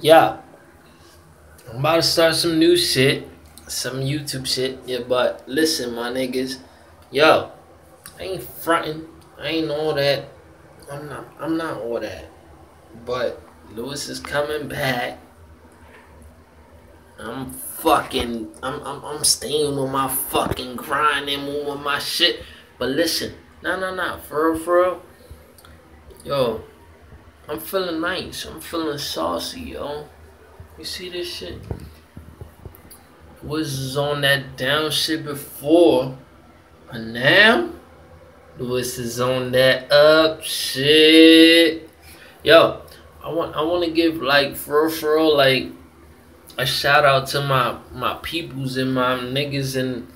Yeah. I'm about to start some new shit. Some YouTube shit. Yeah, but listen, my niggas. Yo, I ain't fronting. I ain't all that. I'm not I'm not all that. But Luis is coming back. I'm fucking I'm I'm I'm staying with my fucking grinding with my shit. But listen, no no no, for real for real. Yo, I'm feeling nice. I'm feeling saucy, yo. You see this shit? Was on that down shit before, but now Luis is on that up shit. Yo, I want I want to give like for real, for real, like a shout out to my my peoples and my niggas and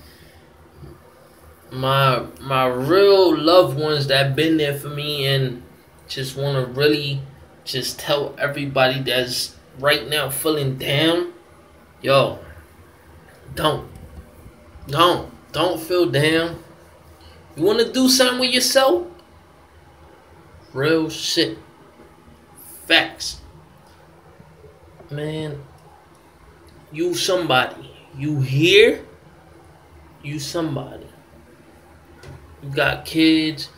my my real loved ones that been there for me and just want to really just tell everybody that's right now feeling down, yo, don't, don't, don't feel down. You want to do something with yourself? Real shit. Facts. Man, you somebody. You here? You somebody. You got kids.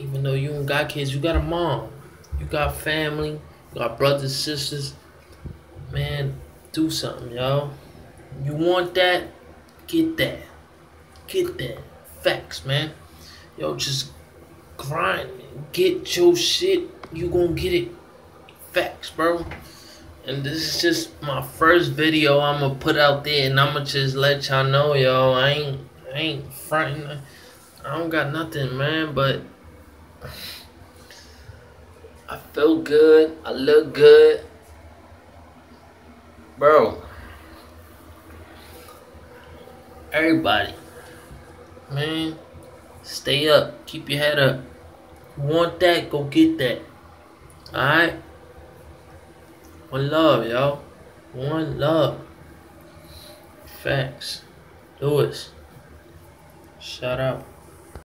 Even though you don't got kids, you got a mom. You got family. You got brothers, sisters. Man, do something, yo. You want that? Get that. Get that. Facts, man. Yo, just grind. Get your shit. You gonna get it. Facts, bro. And this is just my first video I'm gonna put out there, and I'ma just let y'all know, yo. I ain't, I ain't fronting. I don't got nothing, man. But I feel good. I look good, bro. Everybody, man, stay up. Keep your head up. You want that? Go get that. All right. One love, y'all. One love. Facts. It. Shout out.